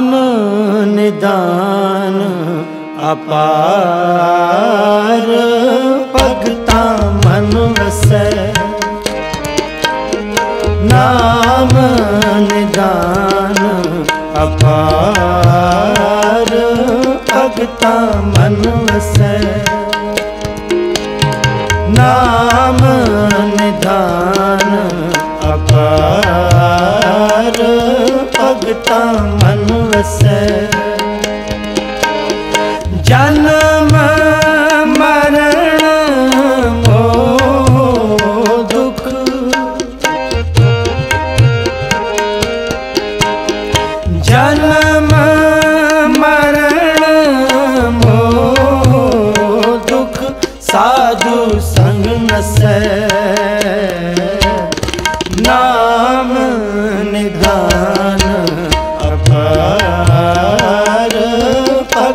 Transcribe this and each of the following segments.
ਨਾਮ ਨਿਦਾਨ ਅਪਾਰ ਭਗਤਾ ਮਨ ਵਸੈ। ਨਾਮ ਨਿਦਾਨ ਅਪਾਰ ਭਗਤਾ ਮਨ ਵਸੈ। ਨਾਮ ਨਿਦਾਨ ਅਪਾਰ ਭਗਤਾ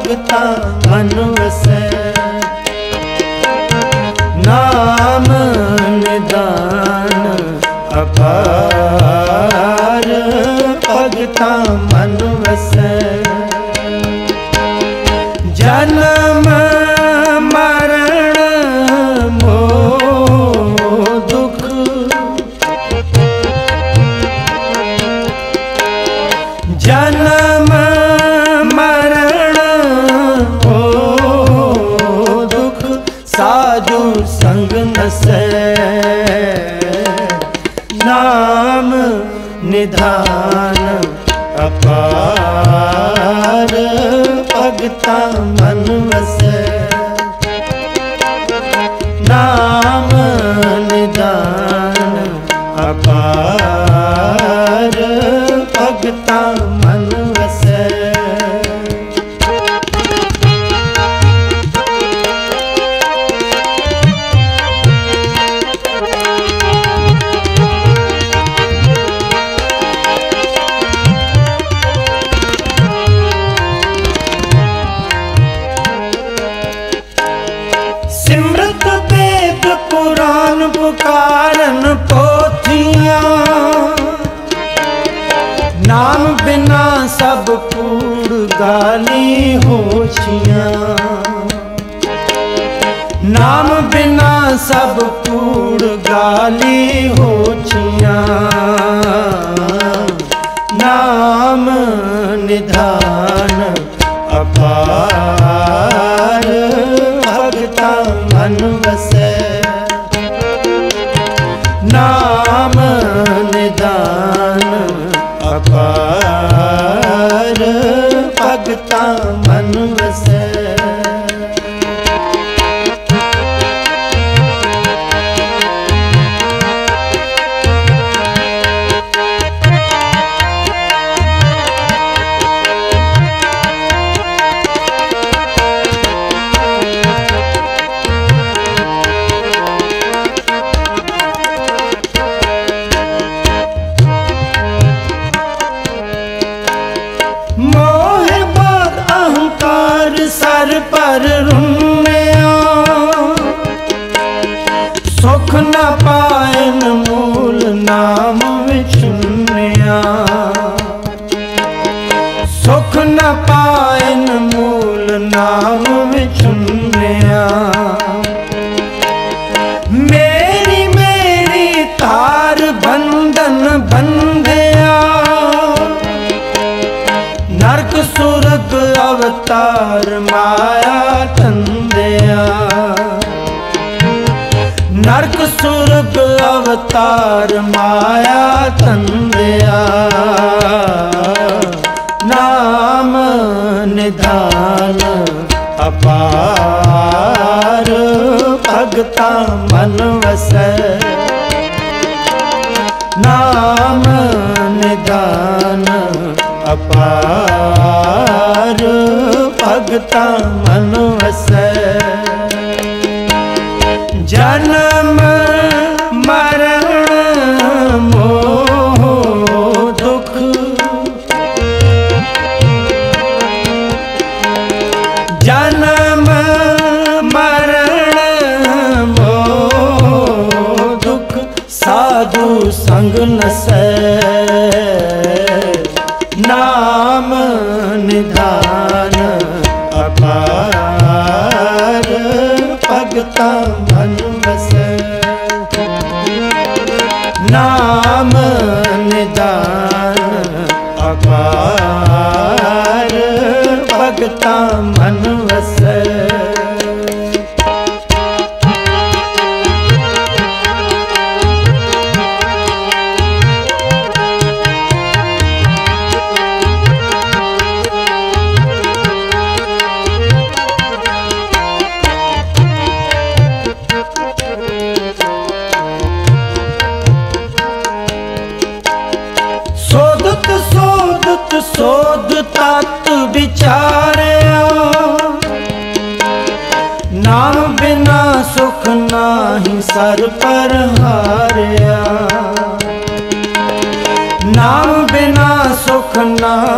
ਭਗਤਾ ਮਨ ਵਸੈ। ਨਾਮ ਨਿਦਾਨ ਅਪਾਰ ਭਗਤਾ ਭਗਤਾ ਗਾਲੀ ਨਾਮ ਬਿਨਾ ਸਭ ਕੂੜ ਗਾਲੀ ਹੋਛੀਆਂ ਨਾਮ ਨਿਧਾਨ ਅਪਾਰ ਭਗਤਾ ਮਨ ਵਸੈ ਨਾਮ ਵਿਚੁੰਨਿਆ ਸੁਖ ਨ ਪਾਇਨ ਮੂਲ ਨਾਮ ਵਿਚੁੰਨਿਆ ਮੇਰੀ ਮੇਰੀ ਤਾਰ ਬੰਧਨ ਬੰਧਿਆ। ਨਰਕ ਸੁਰਗ ਅਵਤਾਰ ਮਾਇਆ ਤੰਦਿਆ। ਨਰਕ ਸੁਰਗ ਅਵਤਾਰ ਮਾਇਆ ਤੰਦਿਆ। ਨਾਮ ਨਿਧਾਨ ਅਪਾਰ ਭਗਤਾ ਮਨ ਵਸੈ। ਨਾਮ ਨਿਦਾਨ ਅਪਾਰ ਭਗਤਾ ਮਨ ਵਸੈ। ਜਨਮ ਸੰਗ ਨਸੈ। ਨਾਮ ਨਿਧਾਨ ਅਪਾਰ ਭਗਤਾ ਮਨ ਵਸੈ। ਨਾਮ ਨਿਧਾਨ ਅਪਾਰ ਭਗਤਾ ਮਨ ਵਸੈ।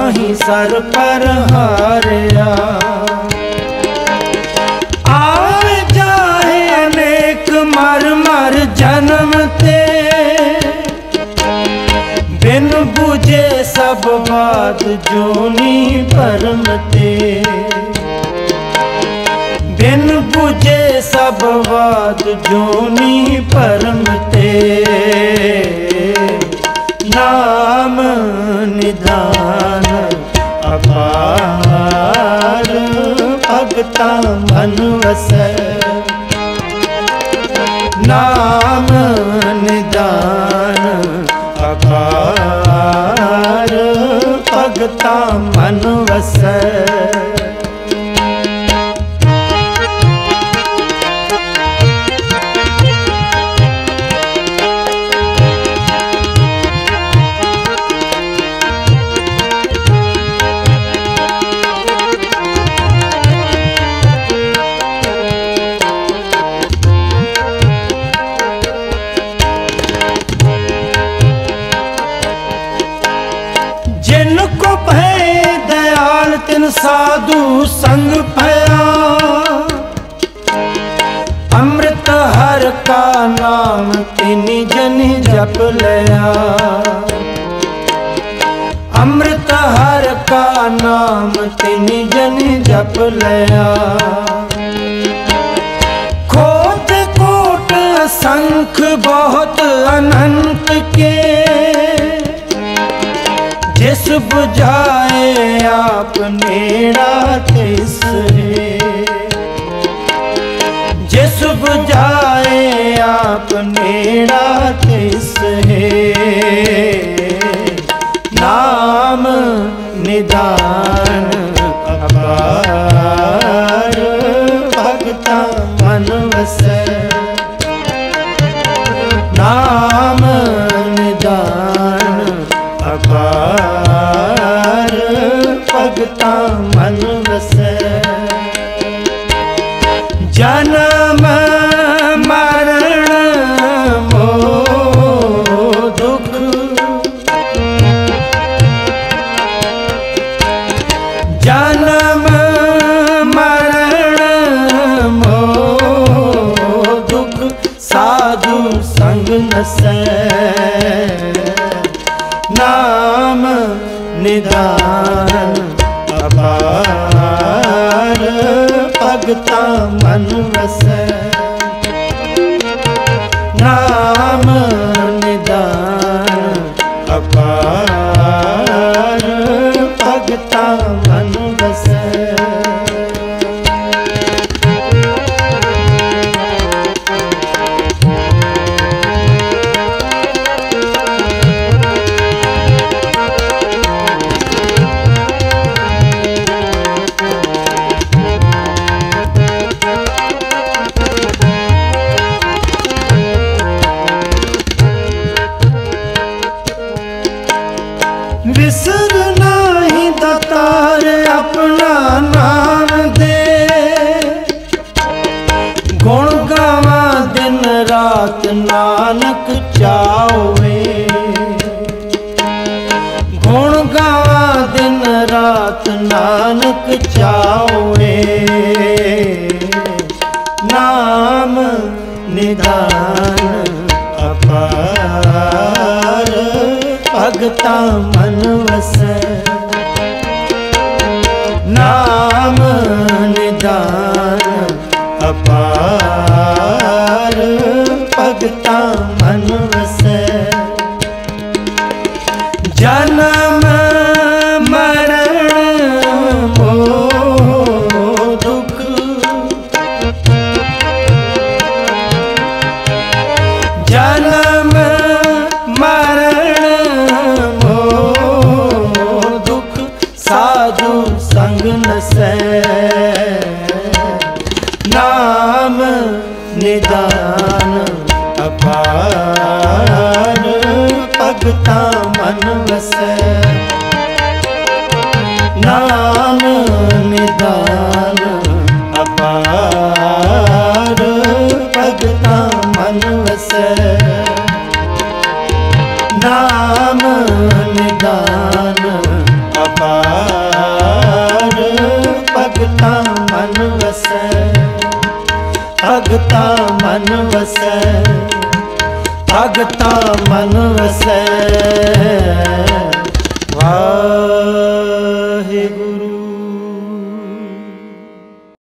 ਨਾਹੀ ਸਰ ਪਰ ਹਾਰਿਆ। ਆਵੇ ਜਾਏ ਅਨੇਕ ਮਰ ਮਰ ਜਨਮ ਤੇ। ਬਿਨ 부ਝੇ ਸਭ ਬਾਤ ਜੋਨੀ ਪਰਮ ਤੇ। ਬਿਨ 부ਝੇ ਸਭ ਬਾਤ ਜੋਨੀ ਭਰਮ ਤੇ। ਨਾਮ ਨਿਦਾਨ ਭਗਤਾ ਮਨ ਵਸੈ। ਨਾਮ ਨਿਦਾਨ ਅਪਾਰ ਭਗਤਾ ਮਨ ਵਸੈ। ਦਇਆਲ ਸਾਧੂ ਸੰਗ ਭਇਆ ਅੰਮ੍ਰਿਤ ਹਰ ਕਾ ਨਾਮ ਤਿਨੀ ਜਨ ਜਪ ਲਿਆ ਅੰਮ੍ਰਿਤ ਹਰ ਕਾ ਨਾਮ ਤਿਨੀ ਜਨ ਜਪ ਲਿਆ ਖੋਜ ਕੋਟ ਸੰਖ ਬਹੁਤ ਅਨੰਤ ਕੇ ਜਿਸ 부ਝਾਏ ਆਪ ਨੇੜਾ ਤਿਸ ਹੈ ਜਿਸ 부ਝਾਏ ਆਪ ਨੇੜਾ ਤਿਸ ਮਨ ਵਸੈ ਜਨਮ ਮਰਨ ਮੋ ਦੁਖ। ਜਨਮ ਮਰਨ ਮੋ ਦੁਖ। ਸਾਧੂ ਸੰਗ ਨਸੈ। ਨਾਮ ਨਿਦਾਨ। ਅਪਾਰ ਭਗਤਾ ਮਨ ਵਸੈ। ਨਾਮ ਨਿਦਾਨ ਨਿਦਾਨ ਅਪਾਰ ਭਗਤਾ ਮਨ ਵਸੈ। ਨਿਦਾਨ ਅਪਾਰ ਭਗਤਾ ਮਨ ਵਸੈ। ਨਾਮ ਨਿਦਾਨ ਅਪਾਰ ਭਗਤਾ ਮਨ ਵਸੈ। ਨਾਮ ਨਿਦਾਨ ਅਪਾਰ ਅਗਤਾ ਮਨ ਵਸੈ ਭਗਤਾ ਮਨ ਵਸੈ। ਵਾਹਿਗੁਰੂ।